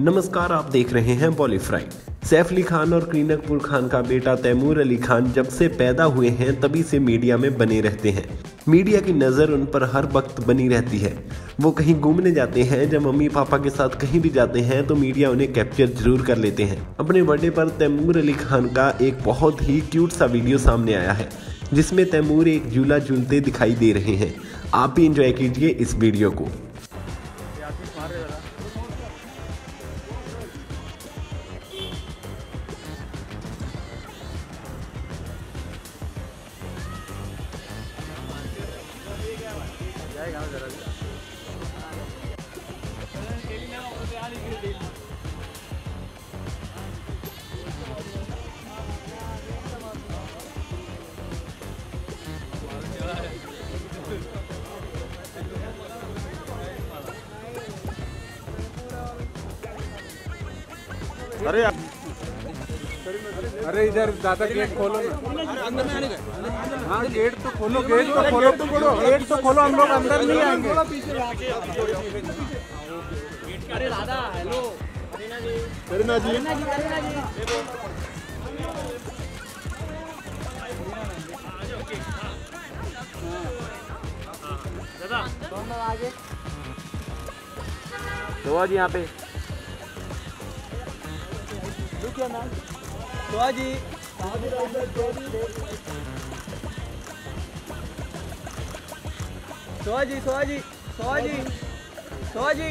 नमस्कार, आप देख रहे हैं बॉलीफ्राइड सैफ अली खान और करीना कपूर खान का बेटा तैमूर अली खान जब से पैदा हुए हैं, तभी से मीडिया में बने रहते हैं। मीडिया की नज़र उन पर हर वक्त बनी रहती है। वो कहीं घूमने जाते हैं, जब मम्मी पापा के साथ कहीं भी जाते हैं तो मीडिया उन्हें कैप्चर ज़रूर कर लेते हैं। अपने बर्थडे पर तैमूर अली खान का एक बहुत ही क्यूट सा वीडियो सामने आया है, जिसमें तैमूर एक झूला झूलते दिखाई दे रहे हैं। आप भी इंजॉय कीजिए इस वीडियो को। अरे अरे इधर दादा गेट खोलो हाँ गेट तो खोलो गेट तो खोलो। तो खोलो। गेट तो खोलो हम लोग अंदर नहीं आएँगे। अरे दादा हेलो करीना जी तो जी यहाँ पे। तो जी सोहा जी सोहा जी सोहा जी सोहा जी